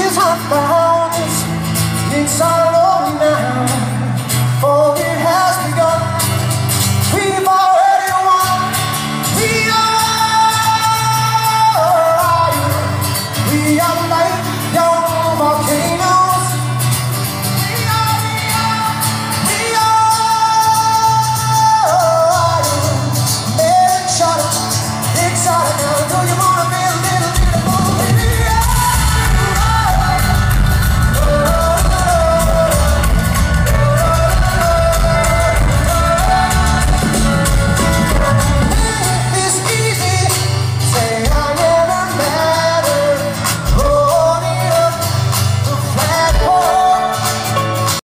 is I found It's our over now. For it has begun. We've already won. We are We are